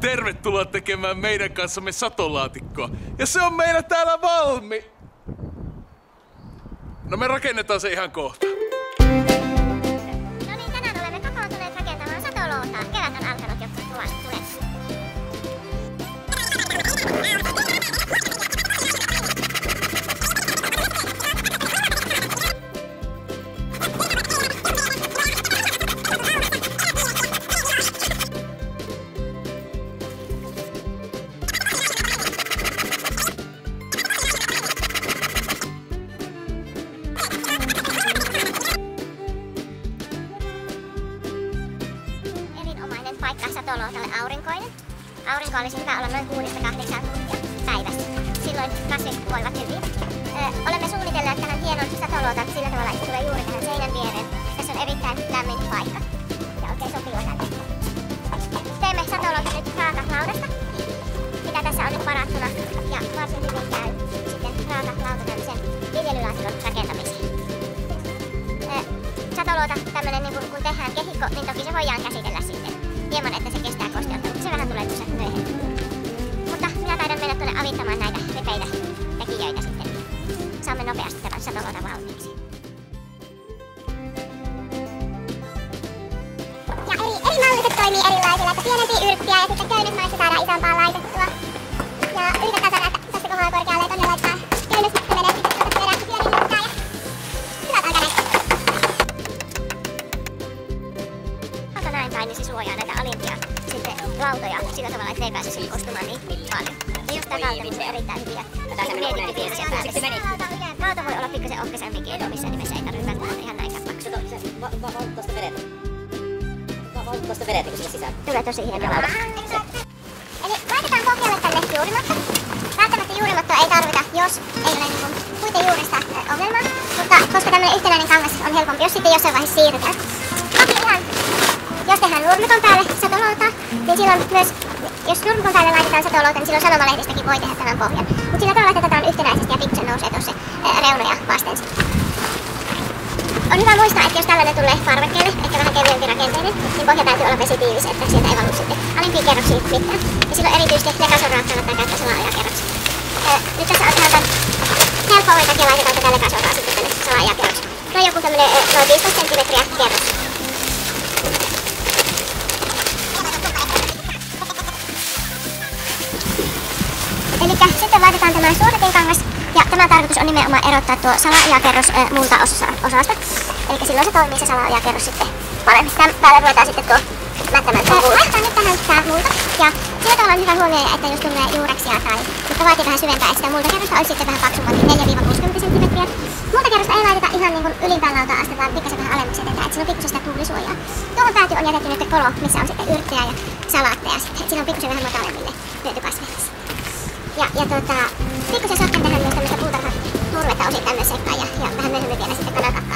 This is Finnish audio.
Tervetuloa tekemään meidän kanssamme satolaatikkoa. Ja se on meillä täällä valmi. No me rakennetaan se ihan kohta. Satoloutalle aurinkoinen. Aurinko olisi hyvä olla noin 6-8 tuntia päivässä. Silloin kasvit voivat hyvin. Ö, olemme suunnitelleet tähän hienon satoluotan sillä tavalla, että se tulee juuri tähän seinän viereen. Tässä on erittäin lämmin paikka ja oikein sopiva tänne. Teemme satoluotan nyt raakalaudasta, mitä tässä on nyt varattuna. Ja varsin hyvin käy sitten raakalauta tämmöisen viljelylaatikon rakentamiseen. Satoluota tämmönen niin kun, kun tehdään kehikko, niin toki se voidaan käsitellä hieman, että se kestää kosteutta, mutta se vähän tulee tuossa myöhemmin. Mutta minä taidan mennä tuonne avittamaan näitä repeitä tekijöitä sitten. Saamme nopeasti tämän satoluotan valmiiksi. Ja eri, eri malliset toimii erilaisilla, että pienempi yrppiä ja sitten köynnysmaissa saadaan isompaa laitettua. Ja yritetään Päin, niin se suojaa näitä alimpia sitten lautoja sillä tavalla, että ne ei pääse sitten kostumaan niin paljon. Ja just tää kautta se on erittäin hyviä mietitty piirsiä päälle. Lauta voi olla pikkasen ohkaisempikin, ei missään nimessä ei tarvitse välttämättä ihan näinkään paksu. Tuosta vedet. Tuosta vedet niin sinne sisään. Tulee tosi hieno lauta. Eli laitetaan pohjalle tänne juurimatto. Välttämättä juurimattoa ei tarvita, jos ei ole niin puiden juurista äh, ongelmaa. Mutta koska tämmöinen yhtenäinen kangas on helpompi, jos sitten jossain vaiheessa siirrytään. Nurmikon päälle satoloutaa, niin silloin myös, jos nurmikon päälle laitetaan satolouta, niin silloin sanomalehdistäkin voi tehdä tämän pohjan. Mutta sillä tavalla, että tätä on yhtenäisesti ja pikkusen nousee tuossa reunoja vasten. On hyvä muistaa, että jos tällainen tulee parvekkeelle, ehkä vähän kevyempi rakenteinen, niin pohja täytyy olla vesitiivis, että sieltä ei valu sitten alimpiin kerroksiin mitään. Ja silloin erityisesti lekasorraa kannattaa käyttää salaajakerrokseen. Nyt tässä on tämän helppouden takia laitetaan tätä lekasorraa sitten tänne salaajakerrokseen. No joku tämmönen ö, noin 15 senttimetriä kerros. Laitetaan tämä suodatinkangas ja tämä tarkoitus on nimenomaan erottaa tuo salaajakerros ö, muulta osa- osasta. Eli silloin se toimii se salaajakerros sitten paremmin. Tämän päälle ruvetaan sitten tuo mättämään tuo multa. Laitetaan nyt tähän tää multa. Ja sillä tavalla on hyvä huomioida, että jos tulee juureksia tai mutta vaatii vähän syventää, että sitä multakerrosta olisi sitten vähän paksumpi, 4-60 cm. Multakerrosta ei laiteta ihan niin kuin ylimpään lautaan asti, vaan pikkasen vähän alemmaksi jätetään, että siinä on pikkusen sitä tuulisuojaa. Tuohon päätyy on jätetty nyt kolo, missä on sitten yrttejä ja salaatteja sitten. Siinä on pikkusen vähän matalemmille hyötykasveille. Ja, ja tota, pikkusen sotken tähän myös tämmöistä puutarhan murvetta osittain myös sekkaan ja, ja vähän myöhemmin vielä sitten kanata